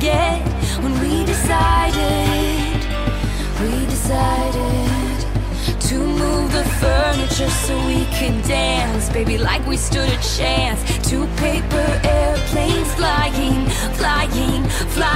forget when we decided, we decided to move the furniture so we could dance, baby, like we stood a chance. Two paper airplanes flying, flying, flying.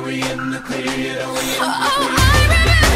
are we in the clear yet? Are we in the clear? Oh, oh